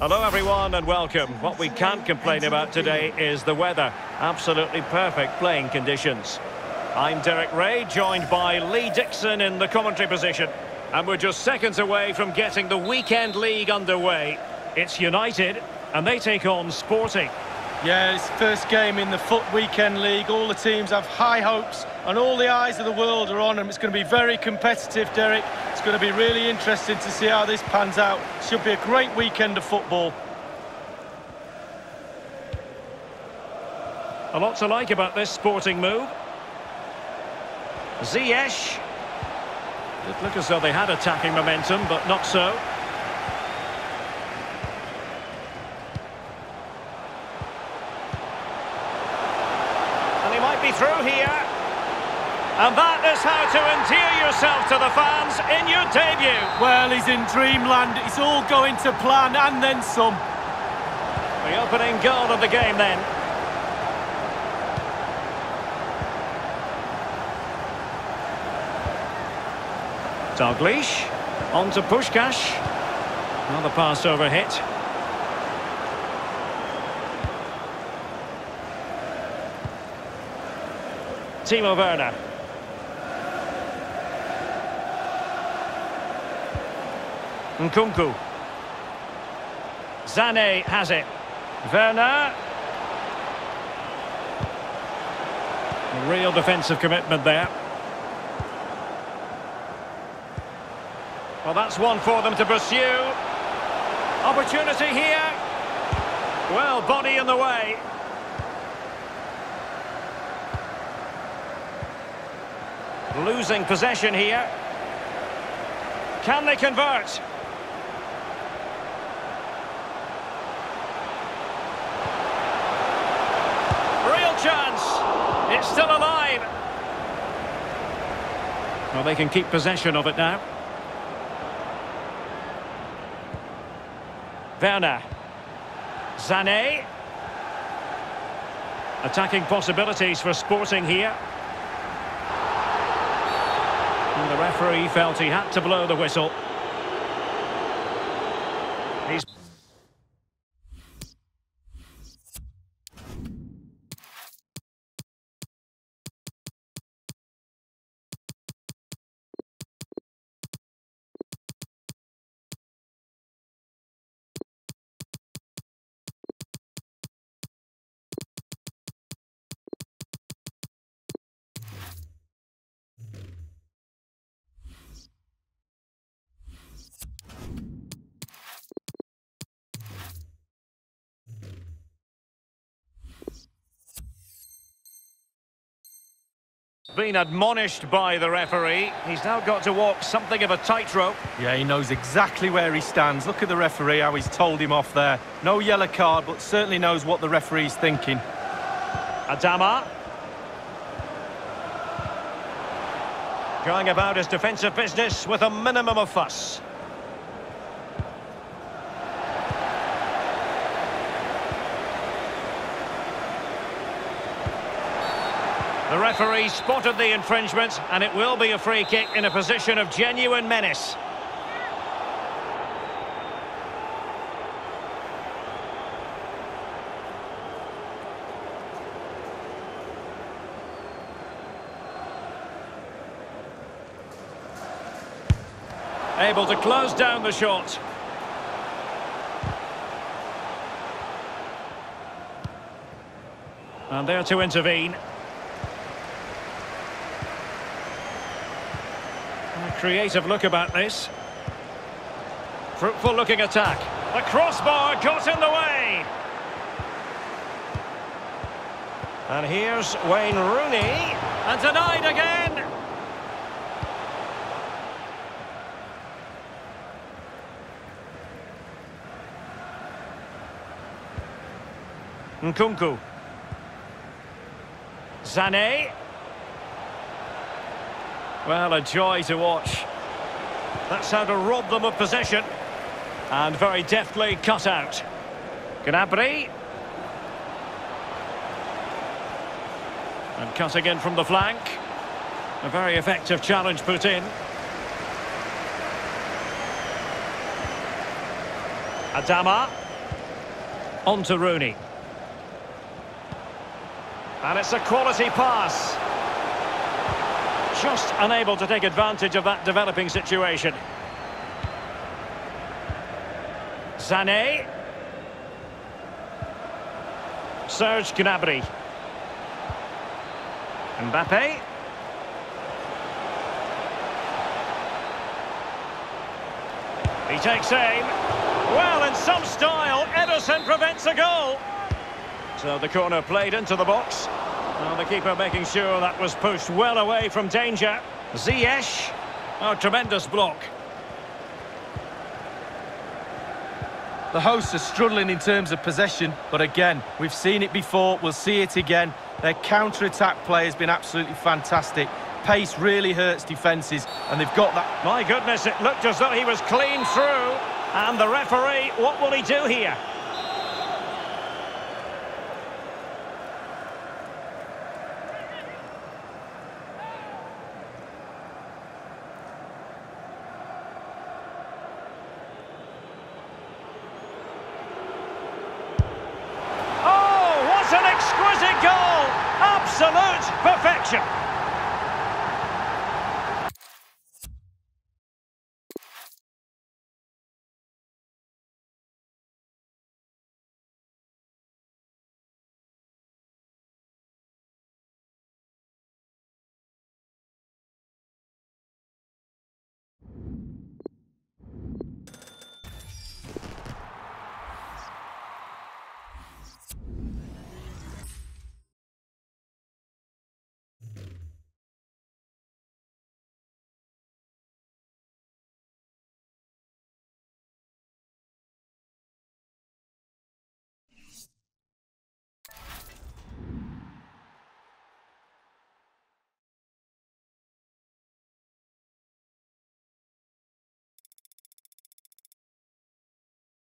Hello everyone and welcome. What we can't complain about today is the weather. Absolutely perfect playing conditions. I'm Derek Ray, joined by Lee Dixon in the commentary position. And we're just seconds away from getting the weekend league underway. It's United, and they take on Sporting. Yeah, it's first game in the FUT Weekend League. All the teams have high hopes, and all the eyes of the world are on them. It's going to be very competitive, Derek. It's going to be really interesting to see how this pans out. Should be a great weekend of football. A lot to like about this sporting move. Ziyech. It looked as though they had attacking momentum, but not so. be through here. And that is how to endear yourself to the fans in your debut. Well, he's in dreamland. It's all going to plan and then some. The opening goal of the game then. Dalglish. On to Puskás. Another pass over hit. Timo Werner. Nkunku. Sané has it. Werner. Real defensive commitment there. Well, that's one for them to pursue. Opportunity here. Well, body in the way. Losing possession here. Can they convert? Real chance. It's still alive. Well, they can keep possession of it now. Werner. Sané. Attacking possibilities for Sporting here. And the referee felt he had to blow the whistle. Been admonished by the referee. He's now got to walk something of a tightrope. Yeah, he knows exactly where he stands. Look at the referee, how he's told him off there. No yellow card, but certainly knows what the referee's thinking. Adama. Going about his defensive business with a minimum of fuss. The referee spotted the infringement and it will be a free kick in a position of genuine menace. Able to close down the shot. And there to intervene. Creative look about this. Fruitful looking attack. The crossbar got in the way. And here's Wayne Rooney. And denied again. Nkunku. Sané. Well, a joy to watch. That's how to rob them of possession. And very deftly cut out. Gnabry. And cutting in from the flank. A very effective challenge put in. Adama. On to Rooney. And it's a quality pass. Just unable to take advantage of that developing situation. Sané. Serge Gnabry. Mbappe. He takes aim. Well, in some style, Ederson prevents a goal. So the corner played into the box. Now the keeper making sure that was pushed well away from danger. Ziyech. Oh, tremendous block. The hosts are struggling in terms of possession, but again, we've seen it before, we'll see it again. Their counter-attack play has been absolutely fantastic. Pace really hurts defences, and they've got that. My goodness, it looked as though he was clean through. And the referee, what will he do here? Oh, what an exquisite goal! Absolute perfection!